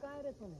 Gayret onu.